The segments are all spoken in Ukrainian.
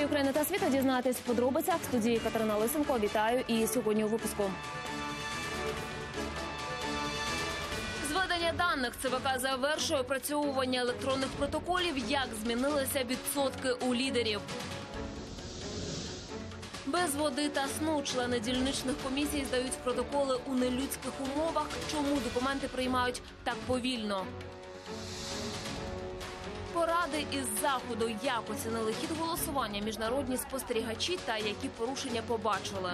події України та світу дізнатись в подробицях в студії Катерина Лисенко. Вітаю і сьогодні у випуску. Зведення даних ЦВК завершує опрацьовування електронних протоколів. Як змінилися відсотки у лідерів? Без води та сну члени дільничних комісій здають протоколи у нелюдських умовах. Чому документи приймають так повільно? Поради із заходу, як оцінили хід голосування міжнародні спостерігачі та які порушення побачили.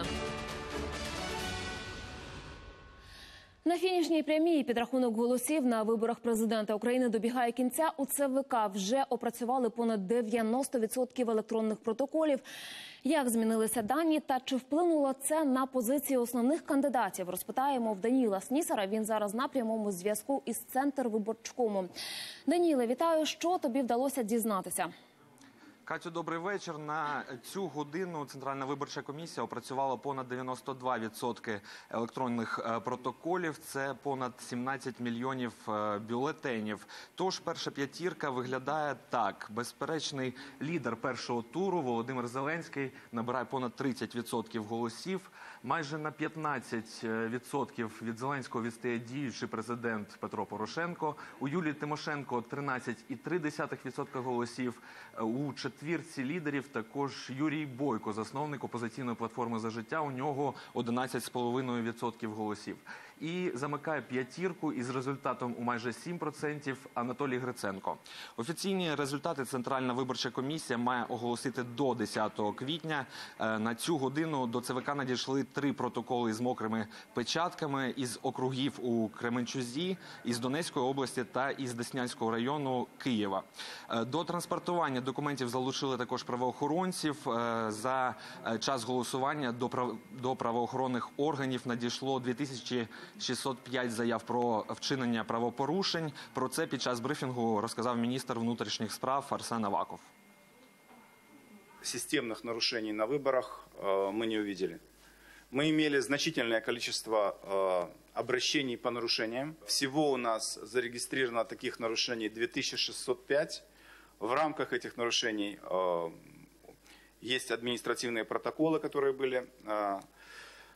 На фінішній прямій підрахунок голосів на виборах президента України добігає кінця. У ЦВК вже опрацювали понад 90% електронних протоколів. Як змінилися дані та чи вплинуло це на позиції основних кандидатів? Розпитаємо в Даніла Снісара. Він зараз на прямому зв'язку із центр виборчкому. Даніле, вітаю. Що тобі вдалося дізнатися? Катю, добрий вечір. На цю годину Центральна виборча комісія опрацювала понад 92% електронних е, протоколів. Це понад 17 мільйонів е, бюлетенів. Тож перша п'ятірка виглядає так: безперечний лідер першого туру Володимир Зеленський набирає понад 30% голосів. Майже на 15% від Зеленського відстає діючий президент Петро Порошенко. У Юлії Тимошенко 13,3% голосів. У четвірці лідерів також Юрій Бойко, засновник опозиційної платформи за життя. У нього 11,5% голосів. І замикає п'ятірку із результатом у майже 7% Анатолій Гриценко. Офіційні результати Центральна виборча комісія має оголосити до 10 квітня. Е, На цю годину до ЦВК надійшли три протоколи з мокрими печатками із округів у Кременчузі, із Донецької області та із Деснянського району Києва. Е, До транспортування документів залучили також правоохоронців. Е, За час голосування до прав- до правоохоронних органів надійшло 2605 заяв про вчинення правопорушень. Про це під час брифінгу розказав міністр внутрішніх справ Арсен Аваков. системных нарушений на выборах э, мы не увидели. Мы имели значительное количество э, обращений по нарушениям. Всего у нас зарегистрировано таких нарушений 2605. В рамках этих нарушений э, есть административные протоколы, которые были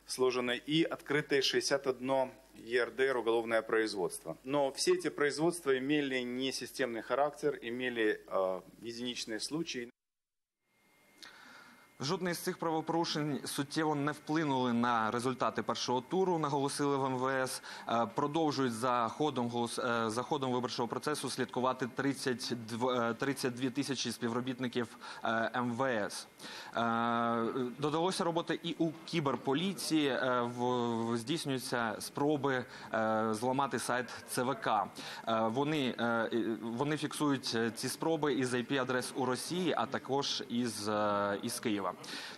э, сложены, и открытые 61 ЕРДР уголовное производство. Но все эти производства имели несистемный характер, имели э, единичные случаи. Жодне з цих правопорушень суттєво не вплинули на результати першого туру, наголосили в МВС. Е, Продовжують за ходом голос е, за ходом виборчого процесу слідкувати 32, е, 32 тисячі співробітників е, МВС. Е, Додалося роботи і у кіберполіції. Е, Здійснюються спроби е, зламати сайт ЦВК. Е, Вони, е, вони фіксують е, ці спроби із IP-адрес у Росії, а також із, е, із Києва.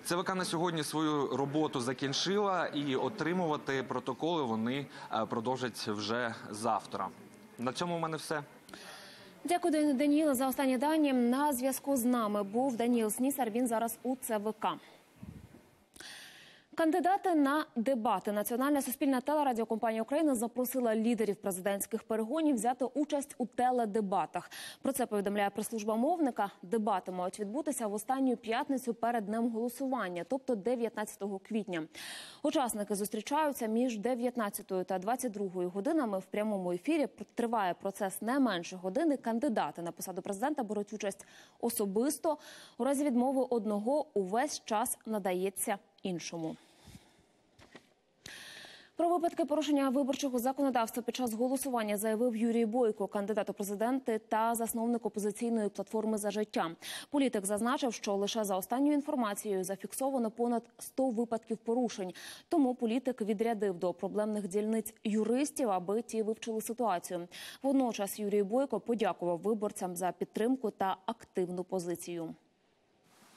ЦВК на сьогодні свою роботу закінчила і отримувати протоколи вони е, продовжать вже завтра. На цьому в мене все. Дякую, Дан- Даніла, за останні дані. На зв'язку з нами був Даніл Снісар. Він зараз у ЦВК. Кандидати на дебати Національна суспільна телерадіокомпанія України запросила лідерів президентських перегонів взяти участь у теледебатах. Про це повідомляє прес-служба мовника. Дебати мають відбутися в останню п'ятницю перед днем голосування, тобто 19 квітня. Учасники зустрічаються між 19 та 22 годинами в прямому ефірі. Триває процес не менше години. Кандидати на посаду президента беруть участь особисто. У разі відмови одного увесь час надається іншому. Про випадки порушення виборчого законодавства під час голосування заявив Юрій Бойко, кандидат у президенти та засновник опозиційної платформи за життя. Політик зазначив, що лише за останньою інформацією зафіксовано понад 100 випадків порушень. Тому політик відрядив до проблемних дільниць юристів, аби ті вивчили ситуацію. Водночас Юрій Бойко подякував виборцям за підтримку та активну позицію.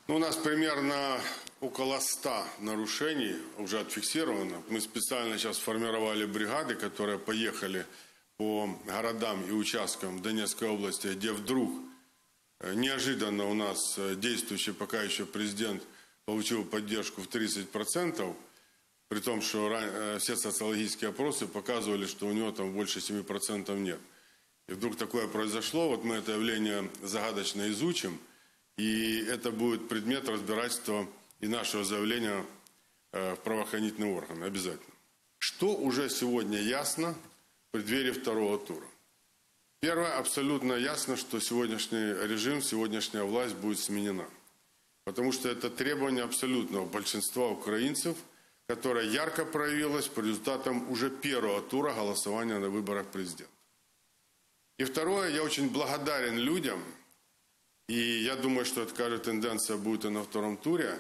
Ну, у нас примерно около 100 нарушений уже отфиксировано. Мы специально сейчас формировали бригады, которые поехали по городам и участкам Донецкой области, где вдруг э, неожиданно у нас э, действующий пока еще президент получил поддержку в 30%, при том, что э, все социологические опросы показывали, что у него там больше 7% нет. И вдруг такое произошло, вот мы это явление загадочно изучим, И это будет предмет разбирательства и нашего заявления э, в правоохранительные органы обязательно. Что уже сегодня ясно в преддверии второго тура? Первое, абсолютно ясно, что сегодняшний режим, сегодняшняя власть будет сменена. Потому что это требование абсолютного большинства украинцев, которое ярко проявилось по результатам уже первого тура голосования на выборах президента. И второе, я очень благодарен людям, и я думаю, что такая же тенденция будет и на втором туре.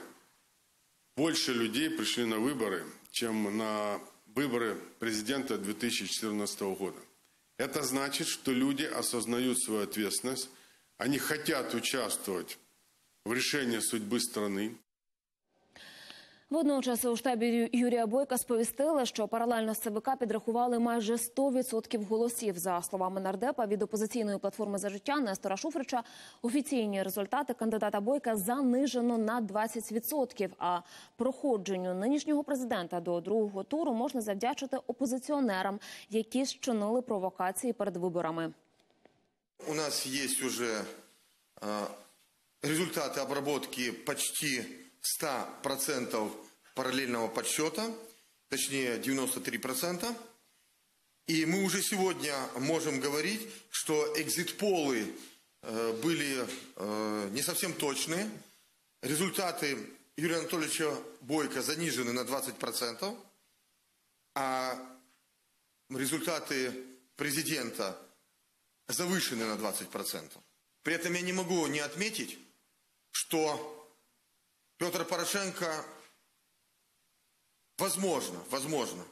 Больше людей пришли на выборы, чем на выборы президента 2014 года. Это значит, что люди осознают свою ответственность, они хотят участвовать в решении судьбы страны, Водночас у штабі Юрія Бойка сповістили, що паралельно з ЦВК підрахували майже 100% голосів. За словами нардепа від опозиційної платформи за життя Нестора Шуфрича, офіційні результати кандидата Бойка занижено на 20%, А проходженню нинішнього президента до другого туру можна завдячити опозиціонерам, які щинили провокації перед виборами. У нас есть уже э, результаты обработки почти 100% параллельного подсчета, точнее 93%. И мы уже сегодня можем говорить, что экзит-полы э, были э, не совсем точные. Результаты Юрия Анатольевича Бойко занижены на 20%, а результаты президента завышены на 20%. При этом я не могу не отметить, что Петр Порошенко, возможно, возможно,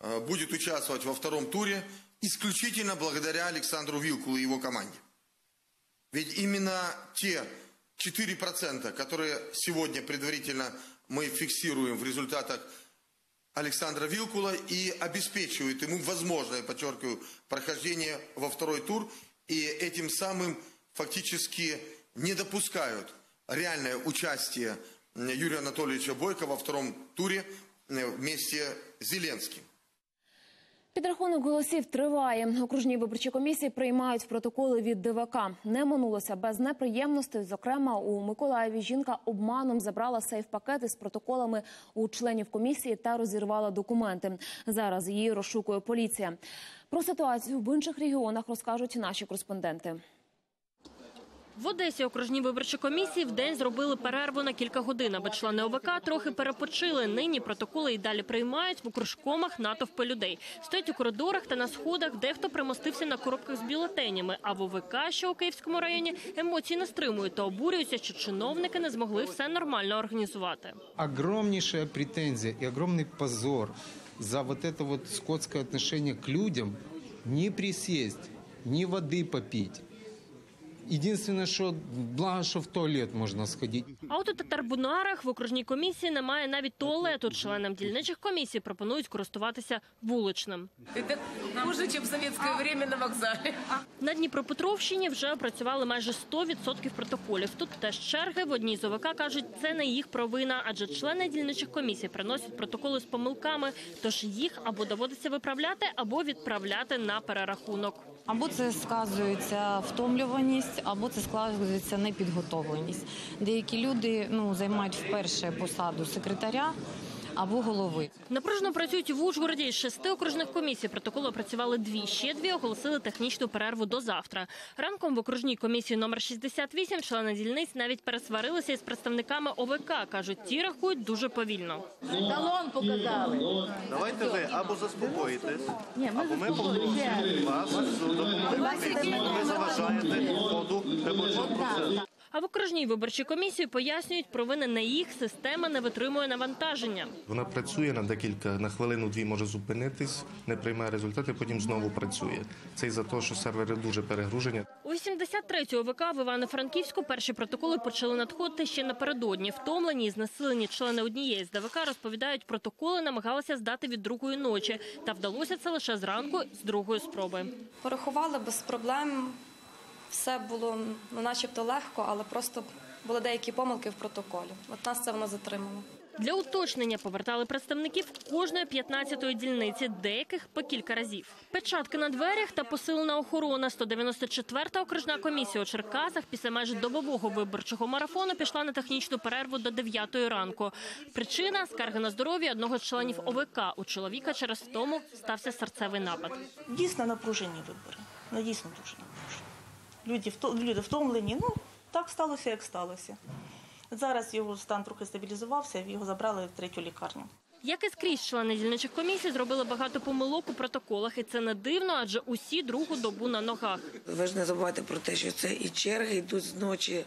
э, будет участвовать во втором туре исключительно благодаря Александру Вилкулу и его команде. Ведь именно те 4%, которые сегодня предварительно мы фиксируем в результатах Александра Вилкула и обеспечивают ему возможное, подчеркиваю, прохождение во второй тур и этим самым фактически не допускают реальное участие Юрия Анатольевича Бойко во втором туре э, вместе с Зеленским. Підрахунок голосів триває. Окружні виборчі комісії приймають протоколи від ДВК. Не минулося без неприємностей. Зокрема, у Миколаєві жінка обманом забрала сейф-пакети з протоколами у членів комісії та розірвала документи. Зараз її розшукує поліція. Про ситуацію в інших регіонах розкажуть наші кореспонденти. В Одесі окружні виборчі комісії в день зробили перерву на кілька годин, аби члени ОВК трохи перепочили. Нині протоколи і далі приймають в окружкомах натовпи людей. Стоять у коридорах та на сходах. Дехто примостився на коробках з бюлетенями. А в ОВК, що у Київському районі, емоції не стримують та обурюються, що чиновники не змогли все нормально організувати. огромнейшая претензия и огромный позор за вот это вот скотское отношение к людям не присесть, ни воды попить. Единственное, что благо, что в туалет можно сходить. А от у татарбунарах в окружній комісії немає навіть туалету. Членам дільничих комісій пропонують користуватися вуличним. Это хуже, чем в советское время на вокзале. На Дніпропетровщині вже опрацювали майже 100% протоколів. Тут теж черги в одній з ОВК кажуть, це не їх провина, адже члени дільничих комісій приносять протоколи з помилками. Тож їх або доводиться виправляти, або відправляти на перерахунок. Або це сказується втомлюваність, або це сказується непідготовленість. Деякі люди ну займають вперше посаду секретаря або голови. Напружено працюють в Ужгороді із шести окружних комісій. Протоколи опрацювали дві. Ще дві оголосили технічну перерву до завтра. Ранком в окружній комісії номер 68 члени дільниць навіть пересварилися із представниками ОВК. кажуть, ті рахують дуже повільно. Талон показали. Давайте ви або заспокоїтесь, або ми попросимо вас допомогти. Ви заважаєте ходу виборчого процесу. А в окружній виборчій комісії пояснюють, провини не їх система не витримує навантаження. Вона працює на декілька, на хвилину-дві може зупинитись, не приймає результати, потім знову працює. Це із-за того, що сервери дуже перегружені. У 83-й ОВК в Івано-Франківську перші протоколи почали надходити ще напередодні. Втомлені і знесилені члени однієї з ДВК розповідають, протоколи намагалися здати від другої ночі. Та вдалося це лише зранку з другої спроби. Порахували без проблем. Все було ну, начебто легко, але просто були деякі помилки в протоколі. От нас це воно затримало. Для уточнення повертали представників кожної 15-ї дільниці, деяких по кілька разів. Печатки на дверях та посилена охорона. 194-та окружна комісія у Черкасах після майже добового виборчого марафону пішла на технічну перерву до 9-ї ранку. Причина скарги на здоров'я одного з членів ОВК. У чоловіка через тому стався серцевий напад. Дійсно напружені вибори. Ну, дійсно дуже напружені. Люди, люди втомлені. Ну, так сталося, як сталося. Зараз його стан трохи стабілізувався, його забрали в третю лікарню. Як і скрізь члени дільничих комісій зробили багато помилок у протоколах, і це не дивно, адже усі другу добу на ногах. Ви ж не забувайте про те, що це і черги йдуть зночі,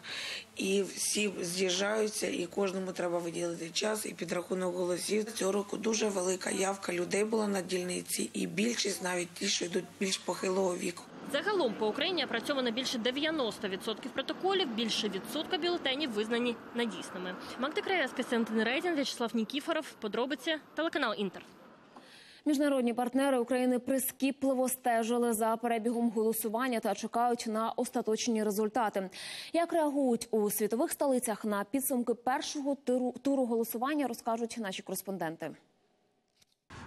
і всі з'їжджаються, і кожному треба виділити час і підрахунок голосів. Цього року дуже велика явка людей була на дільниці, і більшість навіть ті, що йдуть більш похилого віку. Загалом по Україні опрацьовано більше 90% протоколів, більше відсотка бюлетенів визнані недійсними. Магда Краєвська, Костянтин Рейтін, В'ячеслав Нікіфоров. Подробиці телеканал Інтер. Міжнародні партнери України прискіпливо стежили за перебігом голосування та чекають на остаточні результати. Як реагують у світових столицях на підсумки першого туру голосування, розкажуть наші кореспонденти.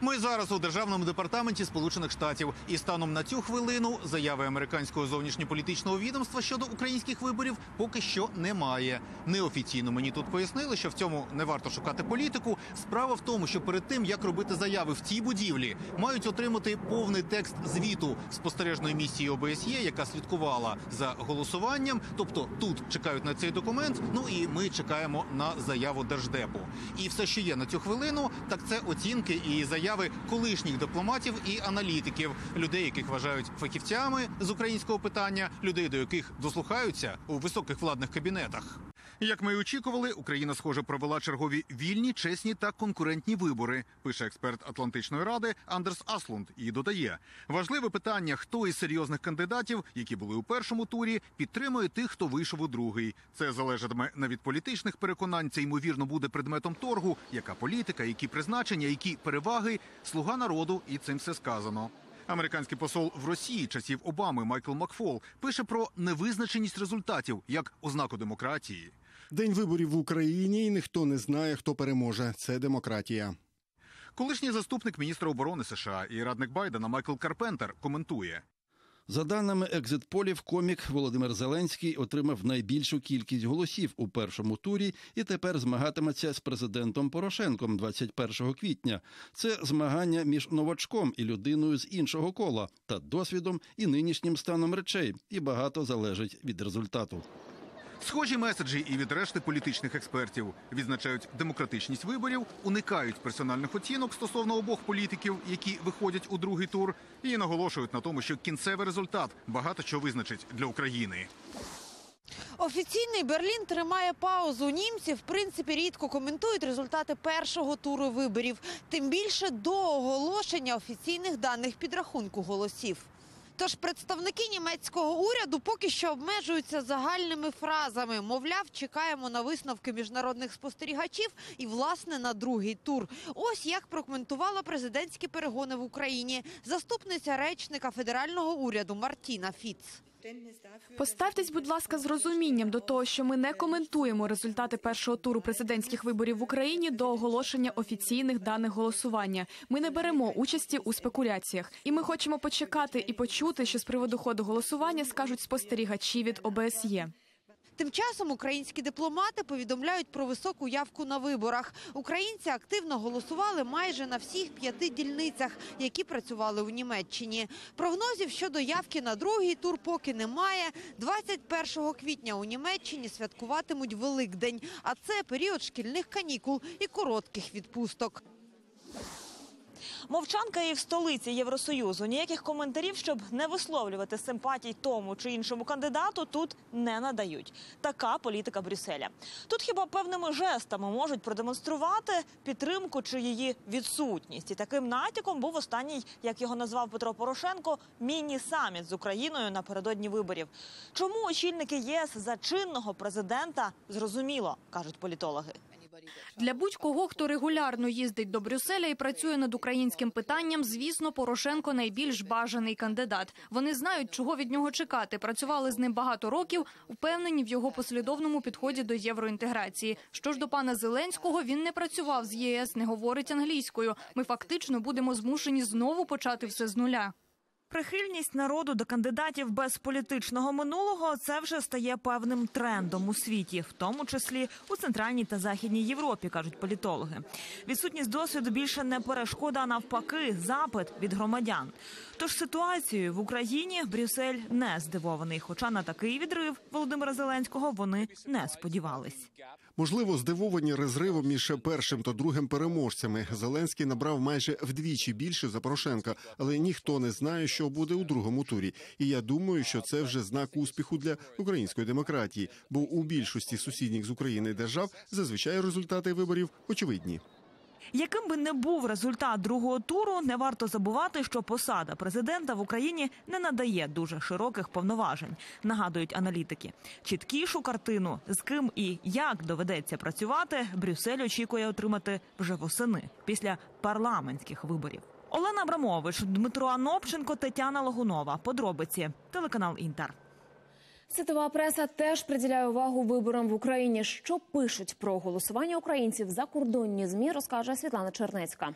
Ми зараз у державному департаменті Сполучених Штатів, і станом на цю хвилину заяви американського зовнішньополітичного відомства щодо українських виборів поки що немає. Неофіційно мені тут пояснили, що в цьому не варто шукати політику. Справа в тому, що перед тим як робити заяви в цій будівлі, мають отримати повний текст звіту спостережної місії ОБСЄ, яка слідкувала за голосуванням. Тобто тут чекають на цей документ. Ну і ми чекаємо на заяву держдепу. І все, що є на цю хвилину, так це оцінки і заяви колишніх дипломатів і аналітиків, людей, яких вважають фахівцями з українського питання, людей, до яких дослухаються у високих владних кабінетах. Як ми і очікували, Україна, схоже, провела чергові вільні, чесні та конкурентні вибори. Пише експерт Атлантичної ради Андерс Аслунд і додає: важливе питання, хто із серйозних кандидатів, які були у першому турі, підтримує тих, хто вийшов у другий. Це залежатиме не від політичних переконань. Це ймовірно буде предметом торгу. Яка політика, які призначення, які переваги, слуга народу, і цим все сказано. Американський посол в Росії часів Обами Майкл Макфол пише про невизначеність результатів як ознаку демократії. День виборів в Україні, і ніхто не знає, хто переможе. Це демократія. Колишній заступник міністра оборони США і радник Байдена Майкл Карпентер коментує. За даними екзитполів, комік Володимир Зеленський отримав найбільшу кількість голосів у першому турі і тепер змагатиметься з президентом Порошенком 21 квітня. Це змагання між новачком і людиною з іншого кола та досвідом і нинішнім станом речей, і багато залежить від результату. Схожі меседжі і від решти політичних експертів відзначають демократичність виборів, уникають персональних оцінок стосовно обох політиків, які виходять у другий тур, і наголошують на тому, що кінцевий результат багато що визначить для України. Офіційний Берлін тримає паузу. Німці, в принципі, рідко коментують результати першого туру виборів, тим більше до оголошення офіційних даних підрахунку голосів. Тож представники німецького уряду поки що обмежуються загальними фразами. Мовляв, чекаємо на висновки міжнародних спостерігачів і, власне, на другий тур. Ось як прокоментувала президентські перегони в Україні заступниця речника федерального уряду Мартіна Фіц. Поставтесь, будь ласка, з розумінням до того, що ми не коментуємо результати першого туру президентських виборів в Україні до оголошення офіційних даних голосування. Ми не беремо участі у спекуляціях, і ми хочемо почекати і почути, що з приводу ходу голосування скажуть спостерігачі від ОБСЄ. Тим часом українські дипломати повідомляють про високу явку на виборах. Українці активно голосували майже на всіх п'яти дільницях, які працювали у Німеччині. Прогнозів щодо явки на другий тур поки немає. 21 квітня у Німеччині святкуватимуть Великдень, а це період шкільних канікул і коротких відпусток. Мовчанка і в столиці Євросоюзу. Ніяких коментарів, щоб не висловлювати симпатій тому чи іншому кандидату, тут не надають. Така політика Брюсселя. Тут хіба певними жестами можуть продемонструвати підтримку чи її відсутність. І таким натяком був останній, як його назвав Петро Порошенко, міні-саміт з Україною напередодні виборів. Чому очільники ЄС за чинного президента зрозуміло, кажуть політологи. Для будь-кого, хто регулярно їздить до Брюсселя і працює над українським питанням, звісно, Порошенко найбільш бажаний кандидат. Вони знають, чого від нього чекати. Працювали з ним багато років, впевнені в його послідовному підході до євроінтеграції. Що ж до пана Зеленського, він не працював з ЄС, не говорить англійською. Ми фактично будемо змушені знову почати все з нуля. Прихильність народу до кандидатів без політичного минулого це вже стає певним трендом у світі, в тому числі у центральній та західній Європі, кажуть політологи. Відсутність досвіду більше не перешкода, а навпаки, запит від громадян. Тож ситуацією в Україні Брюссель не здивований. Хоча на такий відрив Володимира Зеленського вони не сподівались. Можливо, здивовані розривом між першим та другим переможцями. Зеленський набрав майже вдвічі більше за Порошенка, але ніхто не знає, що буде у другому турі. І я думаю, що це вже знак успіху для української демократії, бо у більшості сусідніх з України держав зазвичай результати виборів очевидні. Яким би не був результат другого туру, не варто забувати, що посада президента в Україні не надає дуже широких повноважень, нагадують аналітики. Чіткішу картину, з ким і як доведеться працювати, Брюссель очікує отримати вже восени після парламентських виборів. Олена Абрамович, Дмитро Анопченко, Тетяна Логунова. Подробиці телеканал Інтер. Світова преса теж приділяє увагу виборам в Україні. Що пишуть про голосування українців за кордонні змі, розкаже Світлана Чернецька.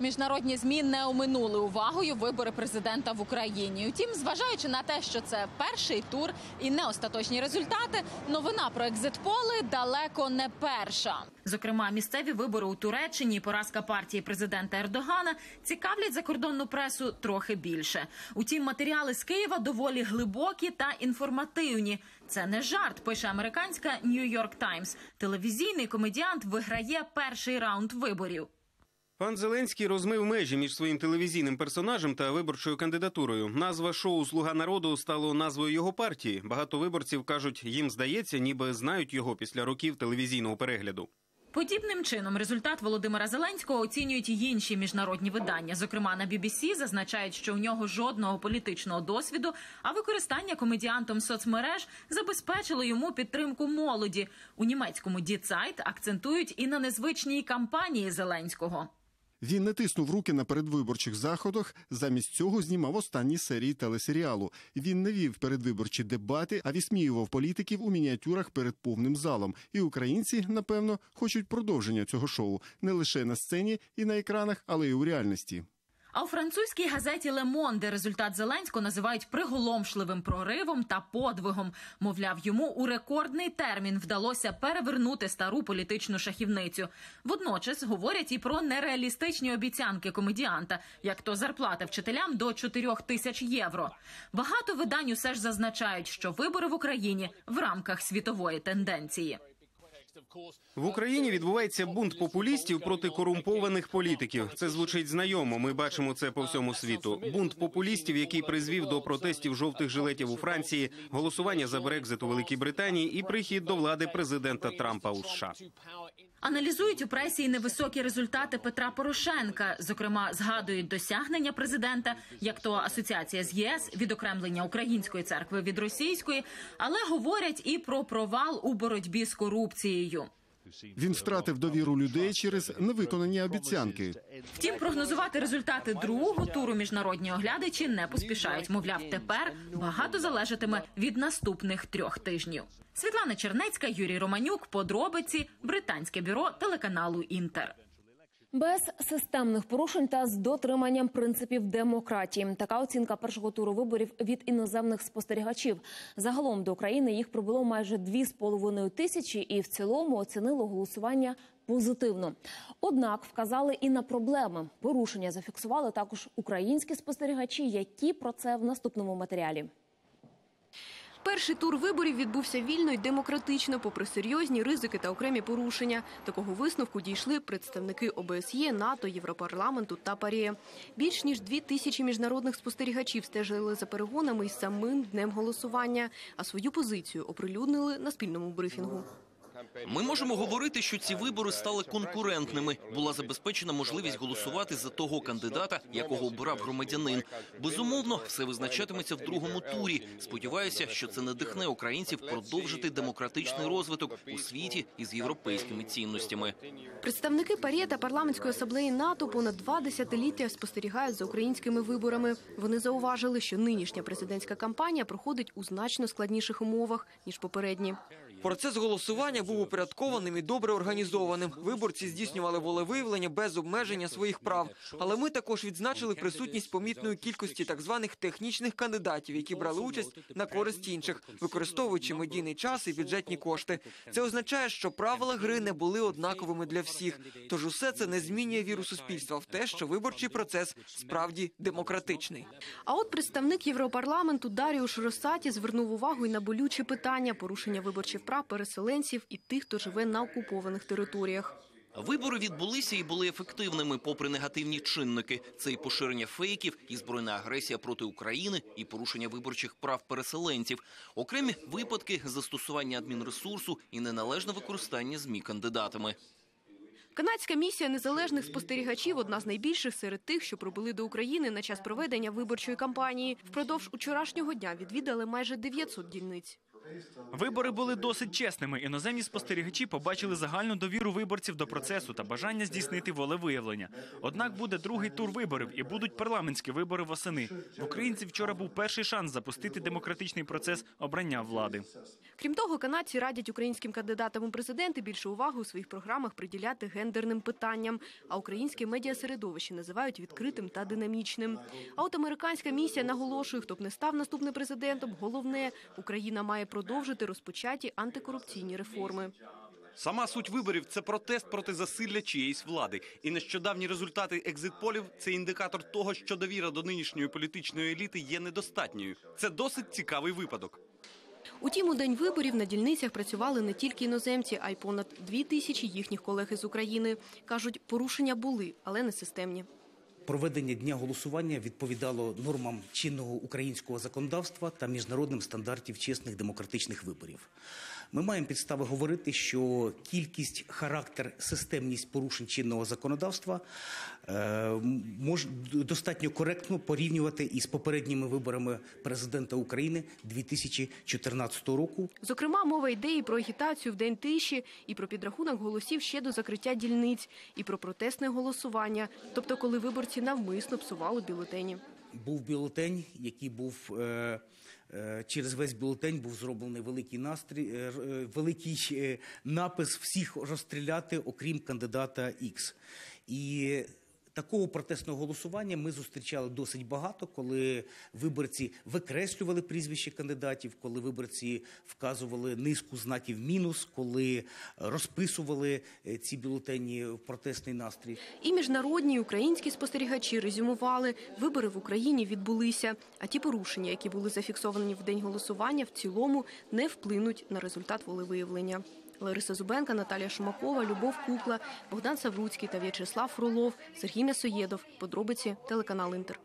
Міжнародні змі не оминули увагою вибори президента в Україні. Утім, зважаючи на те, що це перший тур і не остаточні результати, новина про екзитполи далеко не перша. Зокрема, місцеві вибори у Туреччині і поразка партії президента Ердогана цікавлять закордонну пресу трохи більше. Утім, матеріали з Києва доволі глибокі та інформативні. Це не жарт, пише американська New York Times. Телевізійний комедіант виграє перший раунд виборів. Пан Зеленський розмив межі між своїм телевізійним персонажем та виборчою кандидатурою. Назва шоу Слуга народу стало назвою його партії. Багато виборців кажуть, їм здається, ніби знають його після років телевізійного перегляду. Подібним чином результат Володимира Зеленського оцінюють і інші міжнародні видання. Зокрема, на BBC зазначають, що у нього жодного політичного досвіду, а використання комедіантом соцмереж забезпечило йому підтримку молоді. У німецькому Die Zeit акцентують і на незвичній кампанії Зеленського. Він не тиснув руки на передвиборчих заходах. Замість цього знімав останні серії телесеріалу. Він не вів передвиборчі дебати, а вісміював політиків у мініатюрах перед повним залом. І українці, напевно, хочуть продовження цього шоу не лише на сцені і на екранах, але й у реальності. А у французькій газеті «Ле Monde» результат Зеленського називають приголомшливим проривом та подвигом. Мовляв, йому у рекордний термін вдалося перевернути стару політичну шахівницю. Водночас говорять і про нереалістичні обіцянки комедіанта, як то зарплата вчителям до 4 тисяч євро. Багато видань усе ж зазначають, що вибори в Україні в рамках світової тенденції. В Україні відбувається бунт популістів проти корумпованих політиків. Це звучить знайомо. Ми бачимо це по всьому світу. Бунт популістів, який призвів до протестів жовтих жилетів у Франції, голосування за Брекзит у Великій Британії і прихід до влади президента Трампа у США. Аналізують у пресі і невисокі результати Петра Порошенка. Зокрема, згадують досягнення президента, як то асоціація з ЄС, відокремлення української церкви від російської, але говорять і про провал у боротьбі з корупцією. Він втратив довіру людей через невиконані обіцянки. Втім, прогнозувати результати другого туру міжнародні оглядачі не поспішають. Мовляв, тепер багато залежатиме від наступних трьох тижнів. Світлана Чернецька, Юрій Романюк. Подробиці британське бюро телеканалу Інтер. Без системних порушень та з дотриманням принципів демократії. Така оцінка першого туру виборів від іноземних спостерігачів. Загалом до України їх прибуло майже 2,5 тисячі, і в цілому оцінило голосування позитивно. Однак вказали і на проблеми. Порушення зафіксували також українські спостерігачі, які про це в наступному матеріалі. Перший тур виборів відбувся вільно й демократично, попри серйозні ризики та окремі порушення. Такого висновку дійшли представники ОБСЄ, НАТО, Європарламенту та ПАРЄ. Більш ніж дві тисячі міжнародних спостерігачів стежили за перегонами із самим днем голосування, а свою позицію оприлюднили на спільному брифінгу. Ми можемо говорити, що ці вибори стали конкурентними. Була забезпечена можливість голосувати за того кандидата, якого обрав громадянин. Безумовно, все визначатиметься в другому турі. Сподіваюся, що це надихне українців продовжити демократичний розвиток у світі із європейськими цінностями. Представники ПАРЄ та парламентської асамблеї НАТО понад два десятиліття спостерігають за українськими виборами. Вони зауважили, що нинішня президентська кампанія проходить у значно складніших умовах ніж попередні. Процес голосування був упорядкованим і добре організованим. Виборці здійснювали волевиявлення без обмеження своїх прав. Але ми також відзначили присутність помітної кількості так званих технічних кандидатів, які брали участь на користь інших, використовуючи медійний час і бюджетні кошти. Це означає, що правила гри не були однаковими для всіх. Тож усе це не змінює віру суспільства в те, що виборчий процес справді демократичний. А от представник Європарламенту Даріуш Росаті звернув увагу і на болючі питання порушення виборчих прав переселенців і тих, хто живе на окупованих територіях. Вибори відбулися і були ефективними, попри негативні чинники. Це і поширення фейків, і збройна агресія проти України, і порушення виборчих прав переселенців, окремі випадки застосування адмінресурсу і неналежне використання змі кандидатами. Канадська місія незалежних спостерігачів одна з найбільших серед тих, що прибули до України на час проведення виборчої кампанії. Впродовж учорашнього дня відвідали майже 900 дільниць. Вибори були досить чесними. Іноземні спостерігачі побачили загальну довіру виборців до процесу та бажання здійснити волевиявлення. Однак буде другий тур виборів і будуть парламентські вибори восени. В українців вчора був перший шанс запустити демократичний процес обрання влади. Крім того, канадці радять українським кандидатам у президенти більше уваги у своїх програмах приділяти гендерним питанням. А українське медіасередовище називають відкритим та динамічним. А от американська місія наголошує, хто б не став наступним президентом, головне Україна має продовжити розпочаті антикорупційні реформи. Сама суть виборів це протест проти засилля чиєїсь влади. І нещодавні результати екзитполів це індикатор того, що довіра до нинішньої політичної еліти є недостатньою. Це досить цікавий випадок. Утім, у день виборів на дільницях працювали не тільки іноземці, а й понад дві тисячі їхніх колег із України. Кажуть, порушення були, але не системні. Проведення дня голосування відповідало нормам чинного українського законодавства та міжнародним стандартів чесних демократичних виборів. Ми маємо підстави говорити, що кількість, характер, системність порушень чинного законодавства е, мож достатньо коректно порівнювати із попередніми виборами президента України 2014 року. Зокрема, мова йде і про агітацію в день тиші, і про підрахунок голосів ще до закриття дільниць, і про протестне голосування, тобто коли виборці навмисно псували бюлетені. Був бюлетень, який був е, е, через весь бюлетень був зроблений великий настрій, е, е, великий е, напис всіх розстріляти, окрім кандидата Ікс. І Такого протестного голосування ми зустрічали досить багато, коли виборці викреслювали прізвища кандидатів, коли виборці вказували низку знаків мінус, коли розписували е, ці бюлетені в протестний настрій. І міжнародні і українські спостерігачі резюмували, вибори в Україні відбулися, а ті порушення, які були зафіксовані в день голосування, в цілому не вплинуть на результат волевиявлення. Лариса Зубенка, Наталія Шумакова, Любов Кукла, Богдан Савруцький та В'ячеслав Фролов, Сергій М'ясоєдов. Подробиці телеканал Інтер.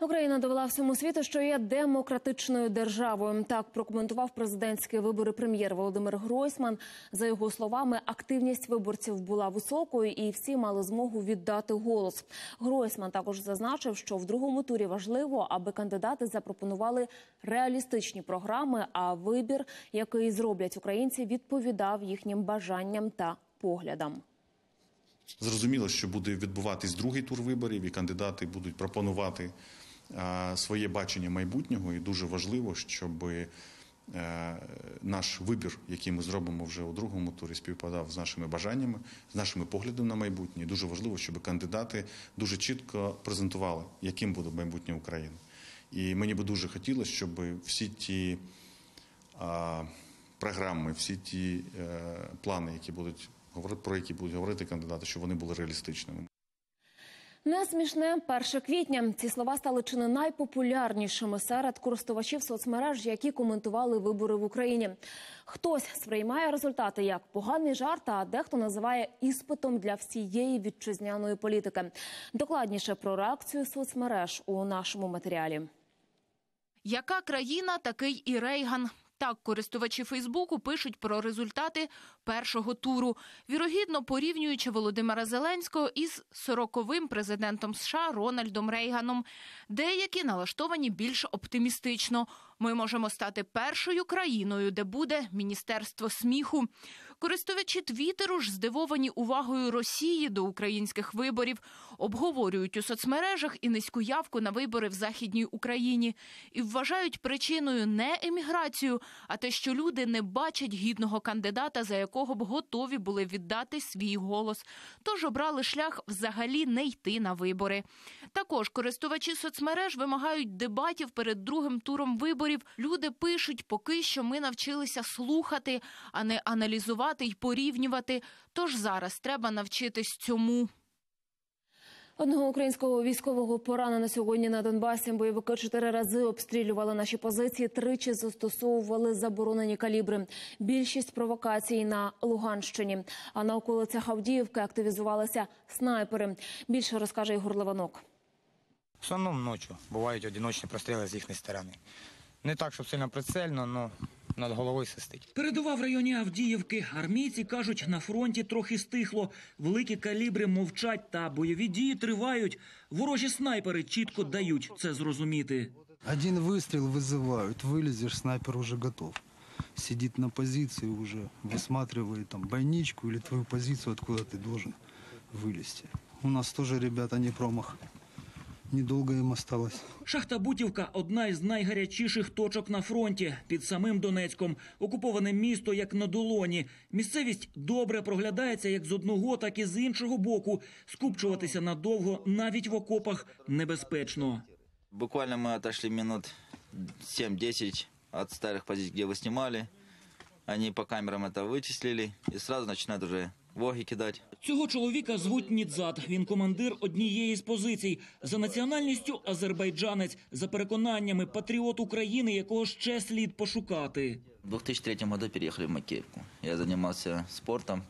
Україна довела всьому світу, що є демократичною державою. Так прокоментував президентські вибори прем'єр Володимир Гройсман. За його словами, активність виборців була високою, і всі мали змогу віддати голос. Гройсман також зазначив, що в другому турі важливо, аби кандидати запропонували реалістичні програми. А вибір, який зроблять українці, відповідав їхнім бажанням та поглядам. Зрозуміло, що буде відбуватись другий тур виборів, і кандидати будуть пропонувати своє бачення майбутнього. І дуже важливо, щоб е, наш вибір, який ми зробимо вже у другому турі, співпадав з нашими бажаннями, з нашими поглядами на майбутнє. І дуже важливо, щоб кандидати дуже чітко презентували, яким буде майбутнє України. І мені би дуже хотілося, щоб всі ті а, програми, всі ті е, плани, які будуть про які будуть говорити кандидати, щоб вони були реалістичними. Не смішне 1 квітня. Ці слова стали чи не найпопулярнішими серед користувачів соцмереж, які коментували вибори в Україні. Хтось сприймає результати як поганий жарт, а дехто називає іспитом для всієї вітчизняної політики. Докладніше про реакцію соцмереж у нашому матеріалі. Яка країна, такий і Рейган. Так, користувачі Фейсбуку пишуть про результати першого туру, вірогідно порівнюючи Володимира Зеленського із сороковим президентом США Рональдом Рейганом. Деякі налаштовані більш оптимістично. Ми можемо стати першою країною, де буде міністерство сміху. Користувачі Твіттеру ж здивовані увагою Росії до українських виборів, обговорюють у соцмережах і низьку явку на вибори в західній Україні і вважають причиною не еміграцію, а те, що люди не бачать гідного кандидата, за якого б готові були віддати свій голос. Тож обрали шлях взагалі не йти на вибори. Також користувачі соцмереж вимагають дебатів перед другим туром виборів. Люди пишуть, поки що ми навчилися слухати, а не аналізувати й порівнювати. Тож зараз треба навчитись цьому. Одного українського військового поранено сьогодні на Донбасі. Бойовики чотири рази обстрілювали наші позиції, тричі застосовували заборонені калібри. Більшість провокацій на Луганщині. А на околицях Авдіївки активізувалися снайпери. Більше розкаже Ігор Леванок. В основному ночі бувають одиночні простріли з їхньої сторони. Не так, щоб сильно прицельно, але над головою свистить. Передова в районі Авдіївки. Армійці кажуть, на фронті трохи стихло. Великі калібри мовчать та бойові дії тривають. Ворожі снайпери чітко дають це зрозуміти. Один выстрел вызывают, вылезешь, снайпер уже готов. Сидит на позиции уже, высматривает там бойничку или твою позицию, откуда ты должен вылезти. У нас тоже ребята не промах. Недолго им осталось. Шахта Бутівка одна із найгарячіших точок на фронті під самим Донецьком. Окуповане місто як на долоні. Місцевість добре проглядається як з одного, так і з іншого боку. Скупчуватися надовго навіть в окопах небезпечно. Буквально мы отошли минут 7-10 от старых позиций, где вы снимали. Они по камерам это вычислили и сразу начинают уже воги кидать. Цього чоловіка звуть Нідзад. Він командир однієї з позицій. За національністю азербайджанець, за переконаннями патріот України, якого ще слід пошукати. В 2003 году переехали в Макеевку. Я занимался спортом.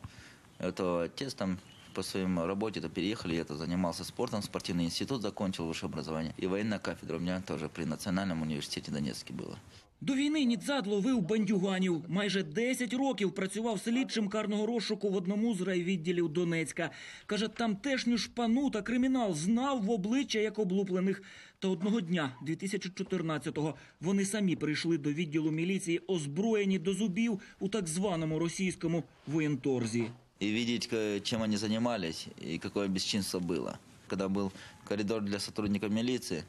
Это отец там по своей работе то переехали, я то занимался спортом, спортивный институт закончил, высшее образование. И военная кафедра у меня тоже при Национальном университете Донецке была. До війни Нідзад ловив бандюганів. Майже 10 років працював слідчим карного розшуку в одному з райвідділів Донецька. Каже, тамтешню шпану та кримінал знав в обличчя як облуплених. Та одного дня, 2014-го, вони самі прийшли до відділу міліції, озброєні до зубів у так званому російському воєнторзі. И видеть, к- чем они занимались и какое бесчинство было. Когда был коридор для сотрудников милиции,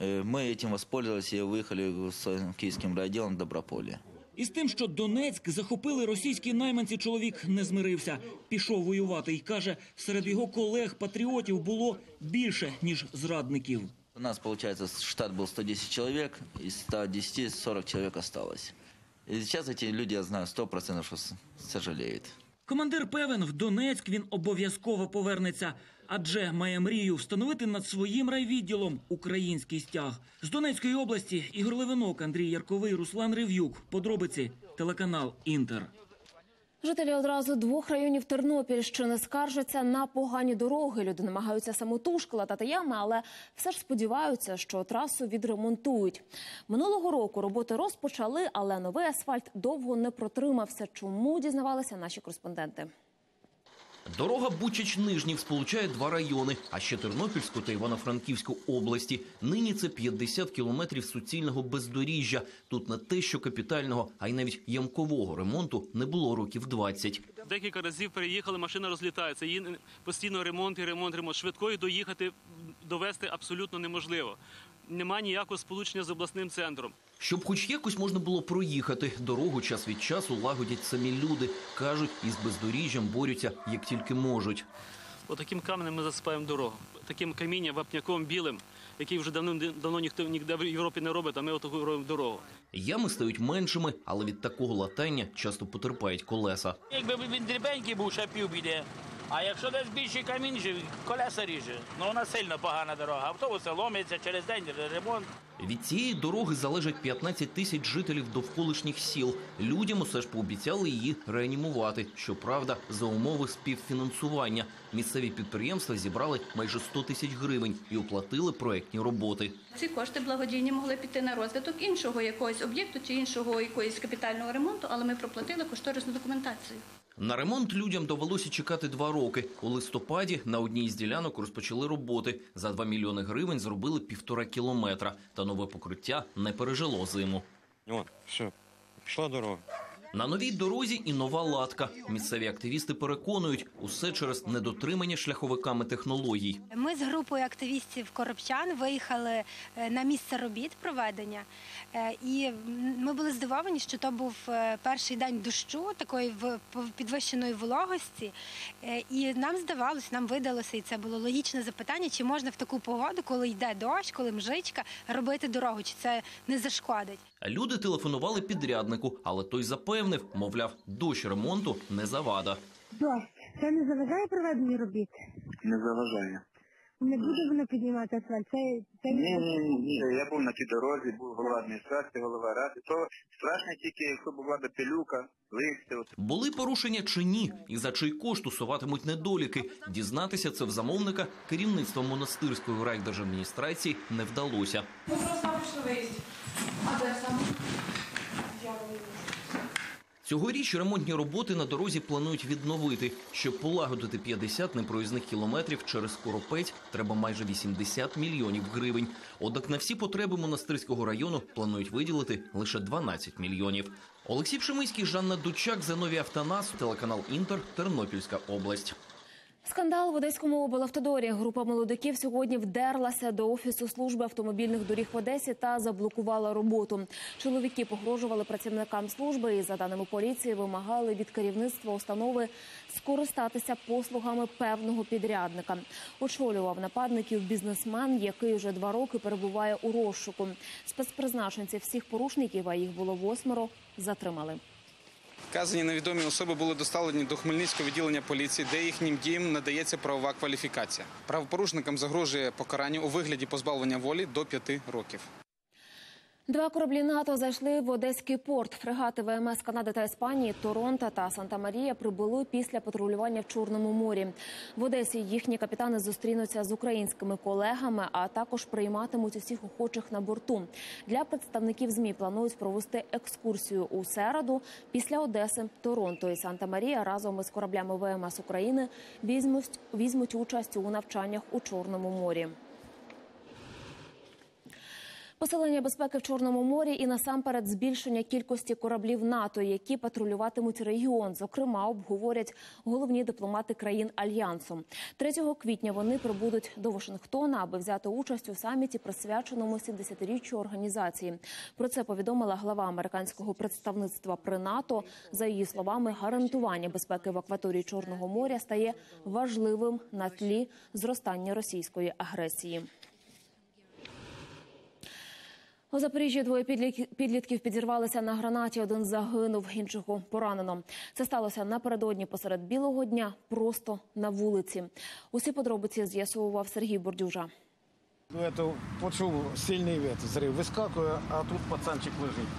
э, мы этим воспользовались и выехали с киевским райотделом в Доброполье. Із тим, що Донецьк захопили російські найманці, чоловік не змирився. Пішов воювати і каже, серед його колег-патріотів було більше, ніж зрадників. У нас, получается, штат был 110 человек, из 110 40 человек осталось. И сейчас эти люди, я знаю, 100% что с- сожалеют. Командир певен, в Донецьк він обов'язково повернеться, адже має мрію встановити над своїм райвідділом український стяг. З Донецької області Ігор Левинок, Андрій Ярковий, Руслан Рев'юк. Подробиці телеканал Інтер. Жителі одразу двох районів Тернопільщини скаржаться на погані дороги. Люди намагаються самотужки латати ями, але все ж сподіваються, що трасу відремонтують. Минулого року роботи розпочали, але новий асфальт довго не протримався. Чому дізнавалися наші кореспонденти? Дорога Бучач-Нижнів сполучає два райони, а ще Тернопільську та Івано-Франківську області. Нині це 50 кілометрів суцільного бездоріжжя. Тут не те, що капітального, а й навіть ямкового ремонту не було років 20. Декілька разів переїхали, машина розлітається. Її постійно ремонт і ремонт, ремонт. Швидкою доїхати, довести абсолютно неможливо. Нема ніякого сполучення з обласним центром. Щоб хоч якось можна було проїхати, дорогу час від часу лагодять самі люди. Кажуть, із бездоріжжям борються як тільки можуть. Отаким каменем ми засипаємо дорогу. Таким камінням, вапняком білим, який вже давно давно ніхто ніде в Європі не робить, а ми отаку робимо дорогу. Ями стають меншими, але від такого латання часто потерпають колеса. Якби він дрібенький був, ще пів біде. А якщо десь більший камінь, же колеса ріже. Ну вона сильно погана дорога. Автобуси ломляться через день ремонт. Від цієї дороги залежать 15 тисяч жителів довколишніх сіл. Людям усе ж пообіцяли її реанімувати. Щоправда, за умови співфінансування. Місцеві підприємства зібрали майже 100 тисяч гривень і оплатили проектні роботи. Ці кошти благодійні могли піти на розвиток іншого якогось об'єкту чи іншого якоїсь капітального ремонту, але ми проплатили кошторисну документацію. На ремонт людям довелося чекати два роки. У листопаді на одній з ділянок розпочали роботи. За 2 мільйони гривень зробили півтора кілометра. Та нове покриття не пережило зиму. О, все, пішла дорога. На новій дорозі і нова латка. Місцеві активісти переконують, усе через недотримання шляховиками технологій. Ми з групою активістів коробчан виїхали е, на місце робіт проведення, Е, і ми були здивовані, що то був е, перший день дощу, такої підвищеної вологості. І нам здавалося, нам видалося, і це було логічне запитання, чи можна в таку погоду, коли йде дощ, коли мжичка, робити дорогу, чи це не зашкодить. Люди телефонували підряднику, але той запевнив, мовляв, дощ ремонту не завада. Дощ, це не заважає проведенню робіт? Не заважає. Не буде воно піднімати асфальт. Це, це... Ні, ні, ні, ні. Я був на тій дорозі, був голова адміністрації, голова ради. То страшно тільки, якщо була пилюка, листя. Були порушення чи ні, і за чий кошт усуватимуть недоліки. Дізнатися це в замовника керівництва монастирської райдержадміністрації не вдалося. Ми просто виїзд. А де саме? Цьогоріч ремонтні роботи на дорозі планують відновити. Щоб полагодити 50 непроїзних кілометрів через Коропець, треба майже 80 мільйонів гривень. Однак на всі потреби монастирського району планують виділити лише 12 мільйонів. Олексій Пшемиський, Жанна Дучак, Зиновій Автонас, телеканал Інтер, Тернопільська область. Скандал в Одеському облавтодорі. Група молодиків сьогодні вдерлася до офісу служби автомобільних доріг в Одесі та заблокувала роботу. Чоловіки погрожували працівникам служби і, за даними поліції, вимагали від керівництва установи скористатися послугами певного підрядника. Очолював нападників бізнесмен, який вже два роки перебуває у розшуку. Спецпризначенці всіх порушників, а їх було восьмеро, затримали. Вказані невідомі особи були доставлені до Хмельницького відділення поліції, де їхнім діям надається правова кваліфікація. Правопорушникам загрожує покарання у вигляді позбавлення волі до п'яти років. Два кораблі НАТО зайшли в Одеський порт. Фрегати ВМС Канади та Іспанії, Торонто та Санта-Марія прибули після патрулювання в Чорному морі. В Одесі їхні капітани зустрінуться з українськими колегами, а також прийматимуть усіх охочих на борту. Для представників змі планують провести екскурсію у середу. Після Одеси, Торонто і Санта-Марія разом із кораблями ВМС України візьмуть, візьмуть участь у навчаннях у Чорному морі. Посилення безпеки в Чорному морі і насамперед збільшення кількості кораблів НАТО, які патрулюватимуть регіон. Зокрема, обговорять головні дипломати країн альянсу. 3 квітня вони прибудуть до Вашингтона, аби взяти участь у саміті, присвяченому 70-річчю організації. Про це повідомила глава американського представництва при НАТО. За її словами, гарантування безпеки в акваторії Чорного моря стає важливим на тлі зростання російської агресії. У Запоріжжі двоє підлік- підлітків підірвалися на гранаті. Один загинув, іншого поранено. Це сталося напередодні посеред білого дня, просто на вулиці. Усі подробиці з'ясовував Сергій Бордюжа. Ну, Это почув сильний вітер, зрив. Вискакує, а тут пацанчик лежить.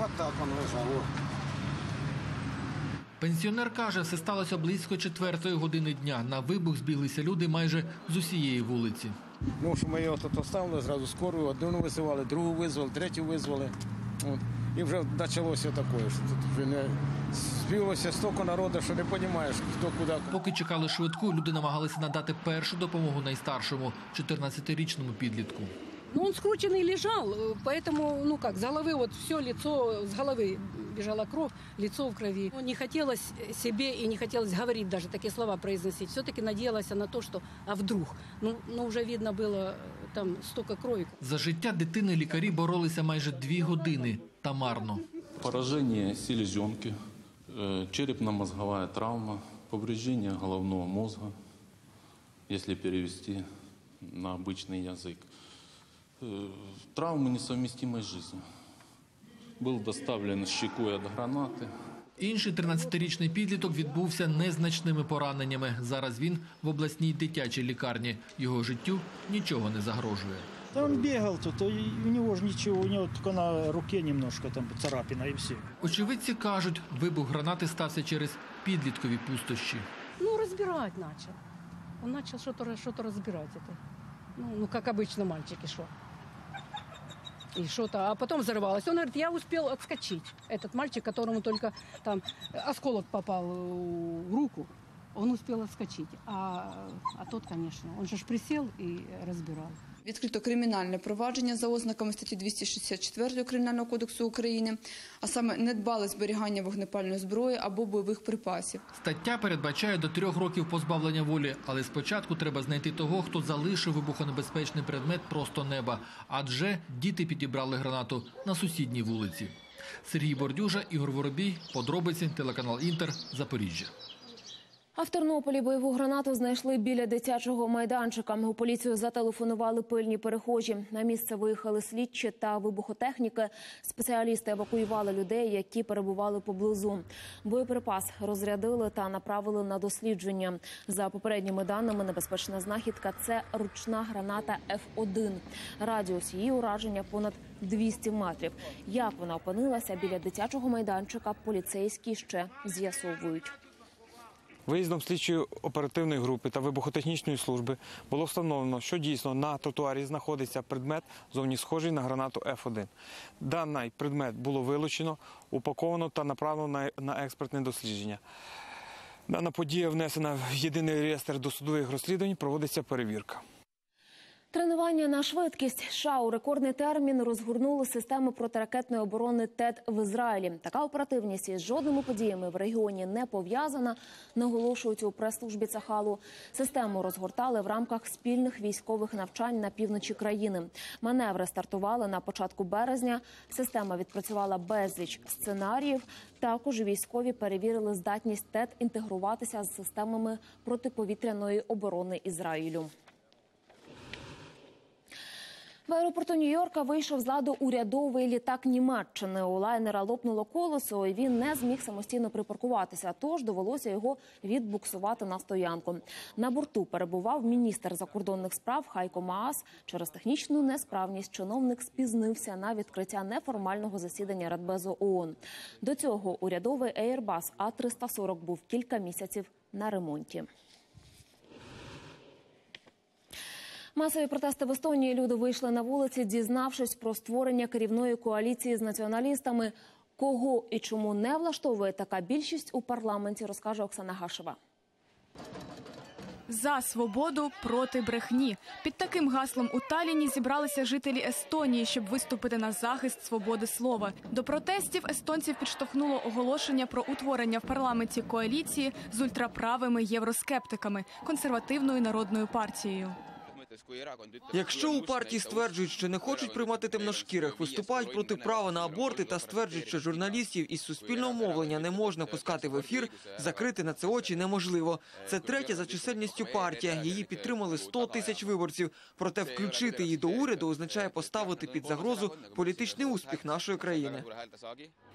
От так він лежав. Пенсіонер каже, все сталося близько четвертої години дня. На вибух збіглися люди майже з усієї вулиці. Ну, що ми його тут оставили, зразу скору, одну визивали, другу визвали, третю визвали. От. І вже почалося таке, що тут вже не збілося стільки народу, що не розумієш, хто куди. Поки чекали швидку, люди намагалися надати першу допомогу найстаршому 14-річному підлітку. Ну, он скрученный лежал, э, поэтому, ну как, с головы вот все лицо, с головы бежала кровь, лицо в крови. Ну, Не хотелось себе и не хотелось говорить даже такие слова произносить. Все-таки надеялась на то, что а вдруг. Ну, ну уже видно было э, там столько крови. За життя дитини лікарі боролися майже дві години та марно. Поражение селезенки, э, черепно-мозговая травма, повреждение головного мозга, если перевести на обычный язык. Э, Травмы несовместимой с жизнью. Был доставлен щекой от гранаты. Інший 13-річний підліток відбувся незначними пораненнями. Зараз він в обласній дитячій лікарні. Його життю нічого не загрожує. Да он бегал тут, и у него же ничего, у него только на руке немножко там царапина и все. Очевидці кажуть, вибух гранати стався через підліткові пустощі. Ну, разбирать начал. Он начал что-то что разбирать это. Ну, ну, как обычно мальчики, что. И что-то, а потом взорвалось. Он говорит, я успел отскочить. Этот мальчик, которому только там осколок попал в руку, он успел отскочить. А, а тот, конечно, он же присел и разбирал. Відкрито кримінальне провадження за ознаками статті 264 Кримінального кодексу України, а саме недбале зберігання вогнепальної зброї або бойових припасів. Стаття передбачає до трьох років позбавлення волі, але спочатку треба знайти того, хто залишив вибухонебезпечний предмет просто неба, адже діти підібрали гранату на сусідній вулиці. Сергій Бордюжа, Ігор Воробій, подробиці, телеканал Інтер, Запоріжжя. А в Тернополі бойову гранату знайшли біля дитячого майданчика. У поліцію зателефонували пильні перехожі. На місце виїхали слідчі та вибухотехніки. Спеціалісти евакуювали людей, які перебували поблизу. Боєприпас розрядили та направили на дослідження. За попередніми даними, небезпечна знахідка це ручна граната Ф1. Радіус її ураження понад 200 метрів. Як вона опинилася біля дитячого майданчика, поліцейські ще з'ясовують. Виїздом слідчої оперативної групи та вибухотехнічної служби було встановлено, що дійсно на тротуарі знаходиться предмет зовні схожий на гранату Ф1. Даний предмет було вилучено, упаковано та направлено на- експертне дослідження. Дана подія внесена в єдиний реєстр досудових розслідувань, проводиться перевірка. Тренування на швидкість США у рекордний термін розгорнули систему протиракетної оборони ТЕД в Ізраїлі. Така оперативність із жодними подіями в регіоні не пов'язана, наголошують у прес-службі Цахалу. Систему розгортали в рамках спільних військових навчань на півночі країни. Маневри стартували на початку березня. Система відпрацювала безліч сценаріїв. Також військові перевірили здатність ТЕД інтегруватися з системами протиповітряної оборони Ізраїлю. В аеропорту Нью-Йорка вийшов з ладу урядовий літак Німеччини. У лайнера лопнуло колесо, і він не зміг самостійно припаркуватися. Тож довелося його відбуксувати на стоянку. На борту перебував міністр закордонних справ Хайко Маас. Через технічну несправність чиновник спізнився на відкриття неформального засідання Радбезу ООН. До цього урядовий Airbus А340 був кілька місяців на ремонті. Масові протести в Естонії люди вийшли на вулиці, дізнавшись про створення керівної коаліції з націоналістами. Кого і чому не влаштовує така більшість у парламенті, розкаже Оксана Гашева. За свободу проти брехні під таким гаслом у Таліні зібралися жителі Естонії, щоб виступити на захист свободи слова. До протестів естонців підштовхнуло оголошення про утворення в парламенті коаліції з ультраправими євроскептиками консервативною народною партією. Якщо у партії стверджують, що не хочуть приймати темношкірих, виступають проти права на аборти та стверджують, що журналістів із суспільного мовлення не можна пускати в ефір, закрити на це очі неможливо. Це третя за чисельністю партія. Її підтримали 100 тисяч виборців. Проте включити її до уряду означає поставити під загрозу політичний успіх нашої країни.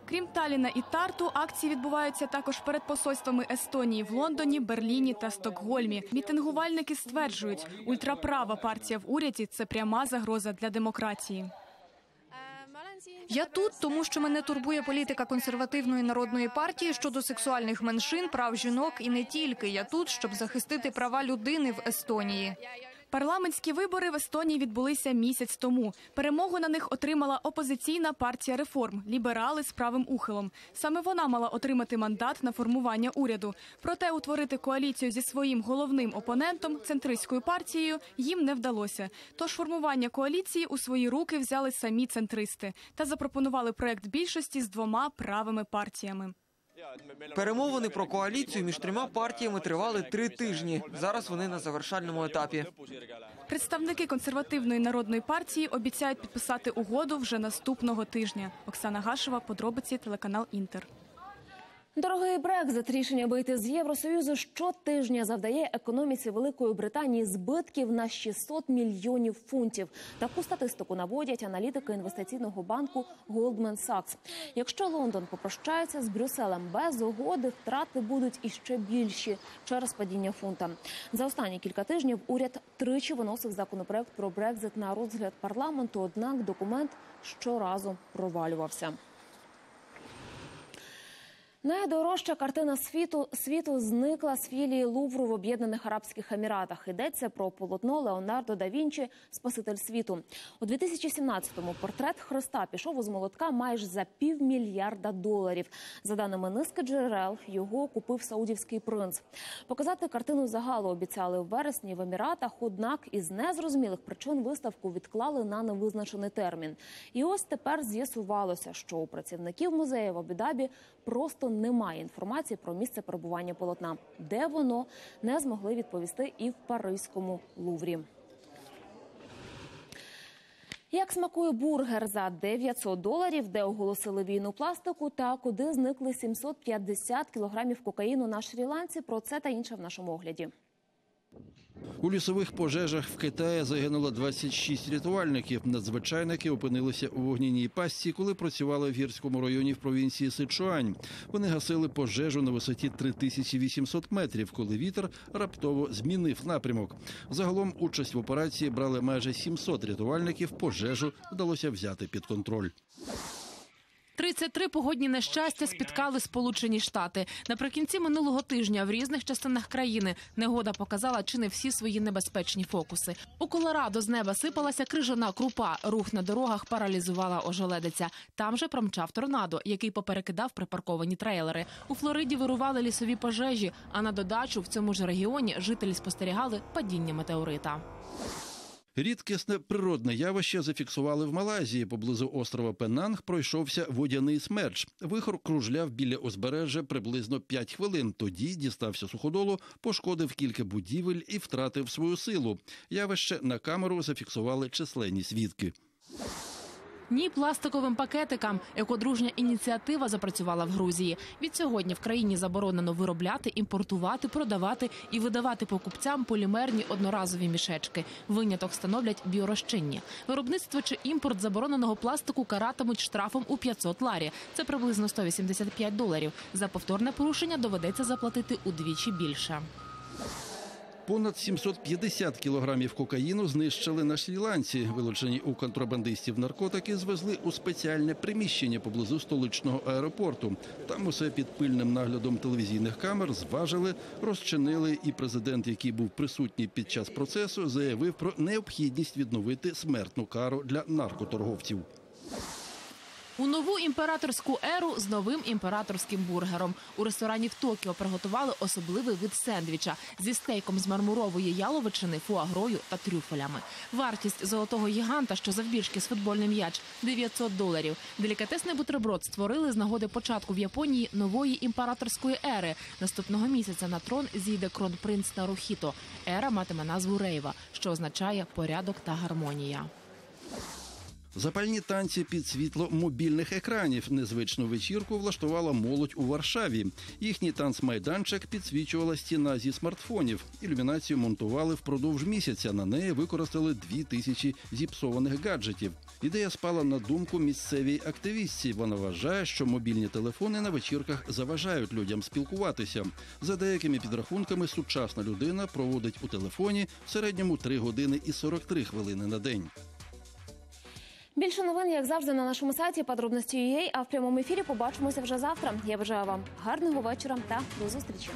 Крім Таліна і Тарту, акції відбуваються також перед посольствами Естонії в Лондоні, Берліні та Стокгольмі. Мітингувальники стверджують, ультраправа партія в уряді це пряма загроза для демократії. Я тут, тому що мене турбує політика консервативної народної партії щодо сексуальних меншин, прав жінок і не тільки. Я тут, щоб захистити права людини в Естонії. Парламентські вибори в Естонії відбулися місяць тому. Перемогу на них отримала опозиційна партія реформ ліберали з правим ухилом. Саме вона мала отримати мандат на формування уряду. Проте утворити коаліцію зі своїм головним опонентом центристською партією їм не вдалося. Тож формування коаліції у свої руки взяли самі центристи та запропонували проект більшості з двома правими партіями. Перемовини про коаліцію між трьома партіями тривали три тижні. Зараз вони на завершальному етапі. Представники консервативної народної партії обіцяють підписати угоду вже наступного тижня. Оксана Гашева, подробиці телеканал Інтер. Дорогий Брекзит, рішення вийти з Євросоюзу щотижня завдає економіці Великої Британії збитків на 600 мільйонів фунтів. Таку статистику наводять аналітики інвестиційного банку Goldman Sachs. Якщо Лондон попрощається з Брюсселем без угоди, втрати будуть іще більші через падіння фунта. За останні кілька тижнів уряд тричі виносив законопроект про Брекзит на розгляд парламенту. Однак документ щоразу провалювався. Найдорожча картина світу світу зникла з філії Лувру в Об'єднаних Арабських Еміратах. Йдеться про полотно Леонардо да Вінчі Спаситель світу. У 2017-му портрет Христа пішов із молотка майже за півмільярда доларів. За даними низки джерел, його купив саудівський принц. Показати картину загалу обіцяли в вересні в Еміратах. Однак із незрозумілих причин виставку відклали на невизначений термін. І ось тепер з'ясувалося, що у працівників музею в Абу-Дабі просто немає інформації про місце перебування полотна, де воно не змогли відповісти і в Паризькому Луврі. Як смакує бургер за 900 доларів, де оголосили війну пластику, та куди зникли 750 кілограмів кокаїну на Шрі-Ланці? Про це та інше в нашому огляді. У лісових пожежах в Китаї загинуло 26 рятувальників. Надзвичайники опинилися у вогняній пастці, коли працювали в гірському районі в провінції Сичуань. Вони гасили пожежу на висоті 3800 метрів, коли вітер раптово змінив напрямок. Загалом участь в операції брали майже 700 рятувальників. Пожежу вдалося взяти під контроль. 33 погодні нещастя спіткали Сполучені Штати. Наприкінці минулого тижня в різних частинах країни негода показала чи не всі свої небезпечні фокуси. У Колорадо з неба сипалася крижана крупа. Рух на дорогах паралізувала ожеледиця. Там же промчав торнадо, який поперекидав припарковані трейлери. У Флориді вирували лісові пожежі. А на додачу в цьому ж регіоні жителі спостерігали падіння метеорита. Рідкісне природне явище зафіксували в Малайзії. Поблизу острова Пенанг пройшовся водяний смерч. Вихор кружляв біля узбережжя приблизно 5 хвилин. Тоді дістався суходолу, пошкодив кілька будівель і втратив свою силу. Явище на камеру зафіксували численні свідки. Ні пластиковим пакетикам. Екодружня ініціатива запрацювала в Грузії. Від сьогодні в країні заборонено виробляти, імпортувати, продавати і видавати покупцям полімерні одноразові мішечки. Виняток становлять біорозчинні. Виробництво чи імпорт забороненого пластику каратимуть штрафом у 500 ларі. Це приблизно 185 доларів. За повторне порушення доведеться заплатити удвічі більше. Понад 750 кілограмів кокаїну знищили на Шрі-Ланці. Вилучені у контрабандистів наркотики звезли у спеціальне приміщення поблизу столичного аеропорту. Там усе під пильним наглядом телевізійних камер зважили, розчинили. І президент, який був присутній під час процесу, заявив про необхідність відновити смертну кару для наркоторговців. У нову імператорську еру з новим імператорським бургером у ресторані в Токіо приготували особливий вид сендвіча зі стейком з мармурової яловичини, фуагрою та трюфелями. Вартість золотого гіганта, що завбільшки з футбольний м'яч 900 доларів. Делікатесний бутерброд створили з нагоди початку в Японії нової імператорської ери. Наступного місяця на трон зійде кронпринц Нарухіто. Ера матиме назву Рейва, що означає порядок та гармонія. Запальні танці під світло мобільних екранів. Незвичну вечірку влаштувала молодь у Варшаві. Їхній танцмайданчик підсвічувала стіна зі смартфонів. Ілюмінацію монтували впродовж місяця. На неї використали дві тисячі зіпсованих гаджетів. Ідея спала на думку місцевій активістці. Вона вважає, що мобільні телефони на вечірках заважають людям спілкуватися. За деякими підрахунками, сучасна людина проводить у телефоні в середньому 3 години і 43 хвилини на день. Більше новин, як завжди, на нашому сайті подробності.ua, а в прямому ефірі побачимося вже завтра. Я бажаю вам гарного вечора та до зустрічі.